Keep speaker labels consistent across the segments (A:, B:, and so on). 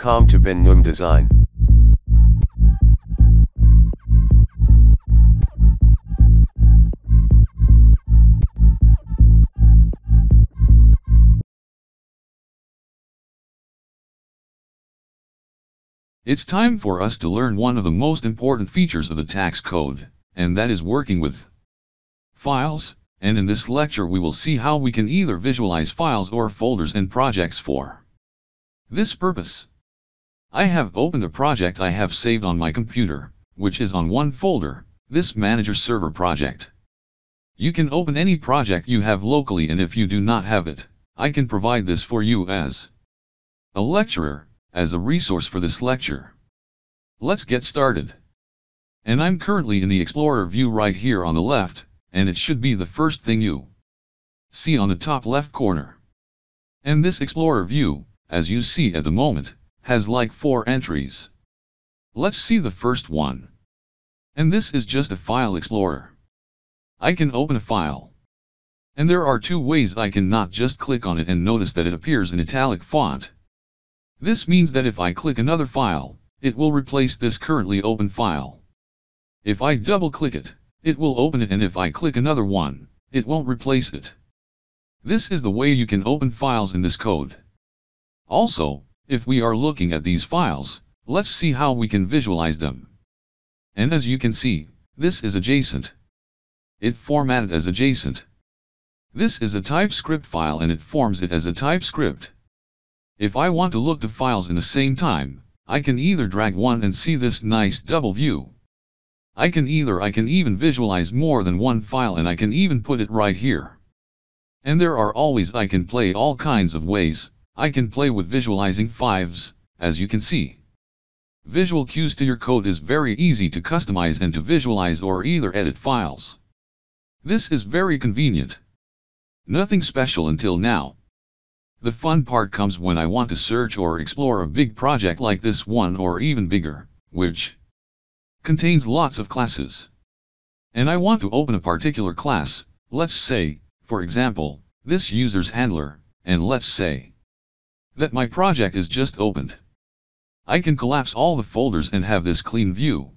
A: Welcome to Ben Num Design.
B: It's time for us to learn one of the most important features of the tax code, and that is working with files, and in this lecture we will see how we can either visualize files or folders and projects for this purpose. I have opened a project I have saved on my computer, which is on one folder, this Manager Server project. You can open any project you have locally and if you do not have it, I can provide this for you as a lecturer, as a resource for this lecture. Let's get started. And I'm currently in the Explorer view right here on the left, and it should be the first thing you see on the top left corner. And this Explorer view, as you see at the moment, has like four entries. Let's see the first one. And this is just a file explorer. I can open a file. And there are two ways I can not just click on it and notice that it appears in italic font. This means that if I click another file, it will replace this currently open file. If I double click it, it will open it and if I click another one, it won't replace it. This is the way you can open files in this code. Also, if we are looking at these files, let's see how we can visualize them. And as you can see, this is a JSON. It formatted as a JSON. This is a TypeScript file and it forms it as a TypeScript. If I want to look to files in the same time, I can either drag one and see this nice double view. I can either I can even visualize more than one file and I can even put it right here. And there are always I can play all kinds of ways, I can play with visualizing fives, as you can see. Visual Studio Code is very easy to customize and to visualize or either edit files. This is very convenient. Nothing special until now. The fun part comes when I want to search or explore a big project like this one or even bigger, which contains lots of classes. And I want to open a particular class, let's say, for example, this user's handler, and let's say that my project is just opened. I can collapse all the folders and have this clean view.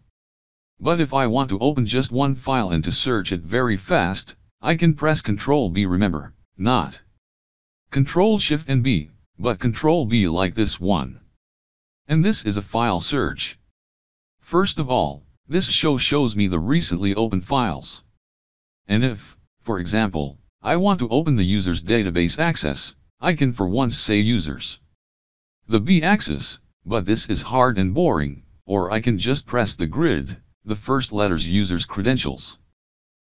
B: But if I want to open just one file and to search it very fast, I can press Ctrl P remember, not Control Shift and B, but Control P like this one. And this is a file search. First of all, this show shows me the recently opened files. And if, for example, I want to open the user's database access, I can for once say users. The B axis, but this is hard and boring, or I can just press the grid, the first letters user's credentials.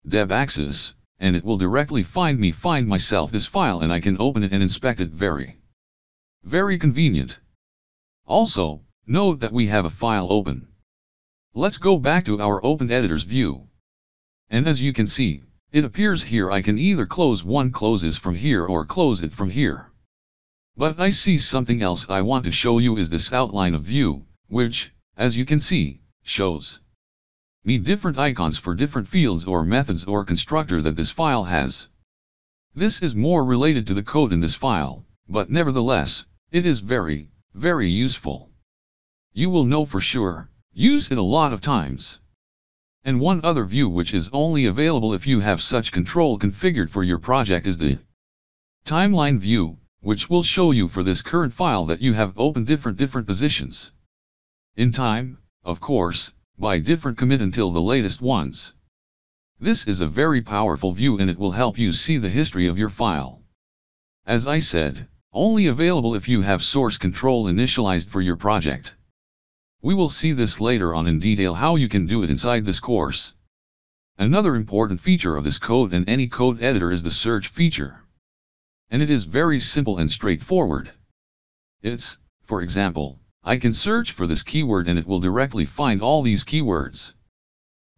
B: DB access, and it will directly find me find myself this file and I can open it and inspect it very, very convenient. Also, note that we have a file open. Let's go back to our Open Editors view. And as you can see, it appears here I can either close one closes from here or close it from here. But I see something else I want to show you is this outline of view, which, as you can see, shows me different icons for different fields or methods or constructor that this file has. This is more related to the code in this file, but nevertheless, it is very, very useful. You will know for sure, use it a lot of times. And one other view which is only available if you have source control configured for your project is the timeline view, which will show you for this current file that you have opened different different positions. In time, of course, by different commit until the latest ones. This is a very powerful view and it will help you see the history of your file. As I said, only available if you have source control initialized for your project. We will see this later on in detail how you can do it inside this course. Another important feature of this code and any code editor is the search feature. And it is very simple and straightforward. It's, for example, I can search for this keyword and it will directly find all these keywords.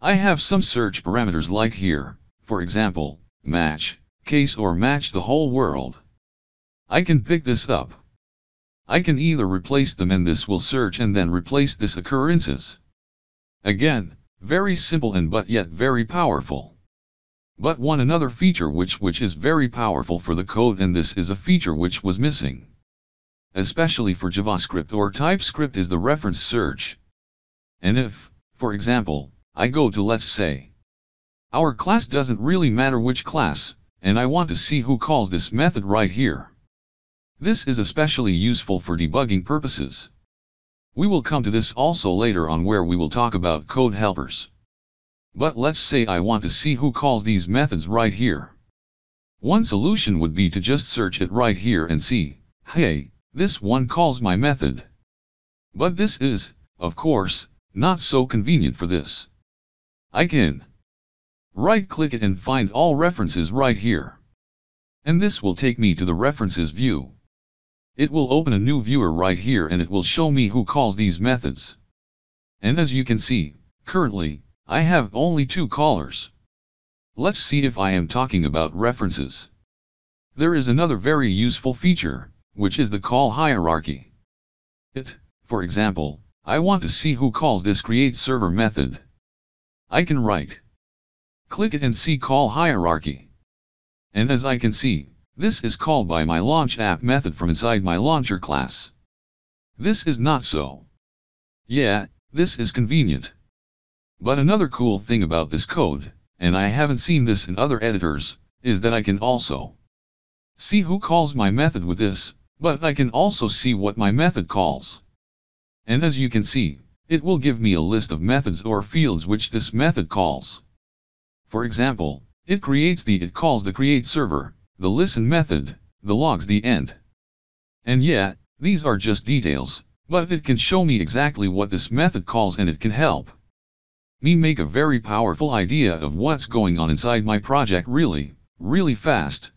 B: I have some search parameters like here, for example, match, case or match the whole word. I can pick this up. I can either replace them and this will search and then replace this occurrences. Again, very simple and but yet very powerful. But one another feature which which is very powerful for the code and this is a feature which was missing. especially for JavaScript or TypeScript is the reference search. And if, for example, I go to let's say, our class doesn't really matter which class, and I want to see who calls this method right here. This is especially useful for debugging purposes. We will come to this also later on where we will talk about code helpers. But let's say I want to see who calls these methods right here. One solution would be to just search it right here and see, hey, this one calls my method. But this is, of course, not so convenient for this. I can right-click it and find all references right here. And this will take me to the references view. It will open a new viewer right here and it will show me who calls these methods. And as you can see, currently, I have only two callers. Let's see if I am talking about references. There is another very useful feature, which is the call hierarchy. It, for example, I want to see who calls this create server method. I can write. Click it and see call hierarchy. And as I can see, this is called by my launch app method from inside my launcher class. This is not so. Yeah, this is convenient. But another cool thing about this code, and I haven't seen this in other editors, is that I can also see who calls my method with this, but I can also see what my method calls. And as you can see, it will give me a list of methods or fields which this method calls. For example, it creates the it calls the create server, the listen method, the logs the end. And yeah, these are just details, but it can show me exactly what this method calls and it can help me make a very powerful idea of what's going on inside my project really, really fast.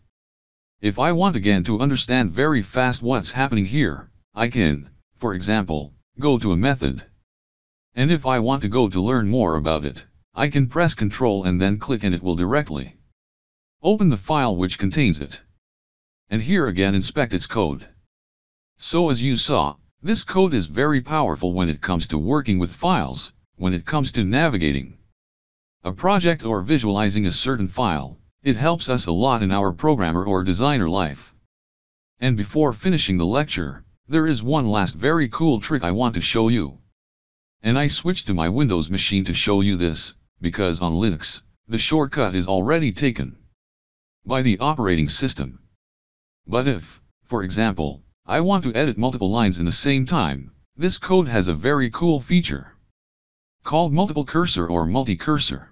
B: If I want again to understand very fast what's happening here, I can, for example, go to a method. And if I want to go to learn more about it, I can press Ctrl and then click and it will directly open the file which contains it. And here again inspect its code. So as you saw, this code is very powerful when it comes to working with files, when it comes to navigating a project or visualizing a certain file, it helps us a lot in our programmer or designer life. And before finishing the lecture, there is one last very cool trick I want to show you. And I switched to my Windows machine to show you this, because on Linux, the shortcut is already taken by the operating system. But if, for example, I want to edit multiple lines in the same time, this code has a very cool feature called multiple cursor or multi-cursor.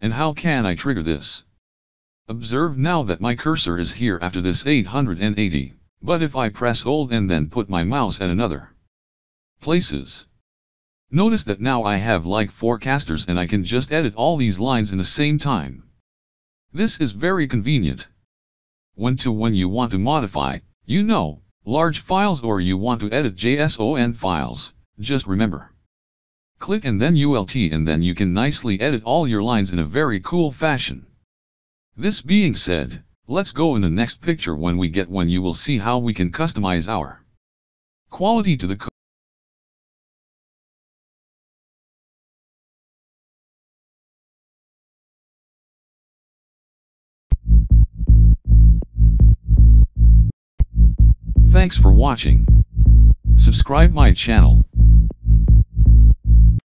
B: And how can I trigger this? Observe now that my cursor is here after this 880, but if I press hold and then put my mouse at another places. Notice that now I have like four cursors and I can just edit all these lines in the same time. This is very convenient. When to when you want to modify, you know, large files or you want to edit JSON files, just remember. Click and then Alt and then you can nicely edit all your lines in a very cool fashion. This being said, let's go in the next picture when we get when you will see how we can customize our quality to the code. Thanks for watching. Subscribe my channel.